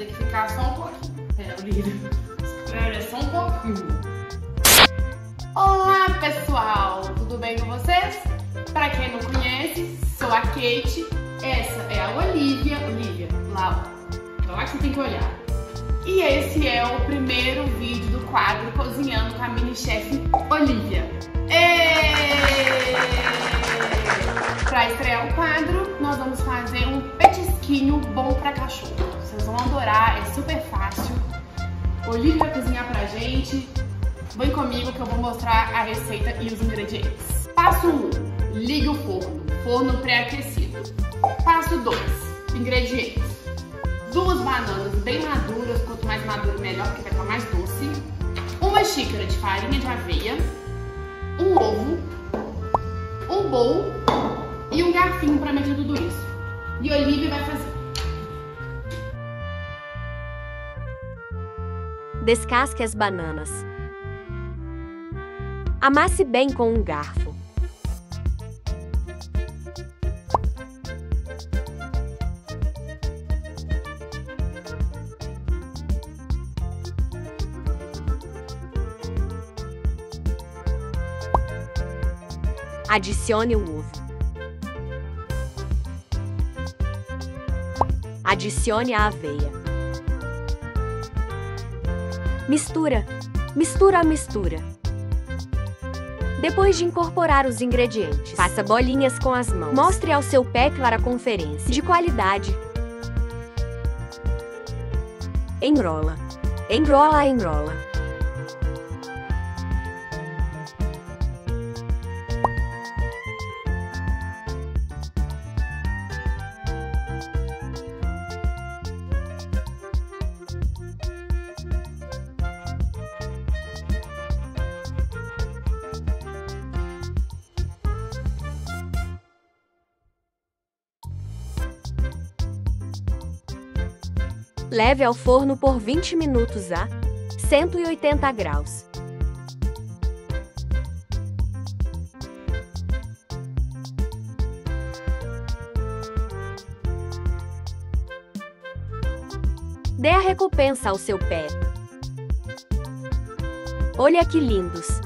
ter que ficar só um pouquinho. Só um pouquinho. Olá, pessoal! Tudo bem com vocês? Pra quem não conhece, sou a Kate. Essa é a Olivia. Olivia, lá, ó. Lá que tem que olhar. E esse é o primeiro vídeo do quadro Cozinhando com a mini chefe Olivia. Para estrear o quadro, nós vamos fazer um petisquinho bom para cachorro. Vocês vão adorar, é super fácil. Olivia vai cozinhar pra gente. Vem comigo que eu vou mostrar a receita e os ingredientes. Passo 1. Ligue o forno. Forno pré-aquecido. Passo 2. Ingredientes. Duas bananas bem maduras, quanto mais maduro melhor, porque vai ficar mais doce. Uma xícara de farinha de aveia. Um ovo. Um bowl e um garfinho para medir tudo isso. E Olivia vai fazer. Descasque as bananas. Amasse bem com um garfo. Adicione o ovo. Adicione a aveia. Mistura. Mistura a mistura. Depois de incorporar os ingredientes, faça bolinhas com as mãos. Mostre ao seu pé para a conferência. De qualidade. Enrola. Enrola, enrola. Leve ao forno por 20 minutos a 180 graus. Dê a recompensa ao seu pé. Olha que lindos!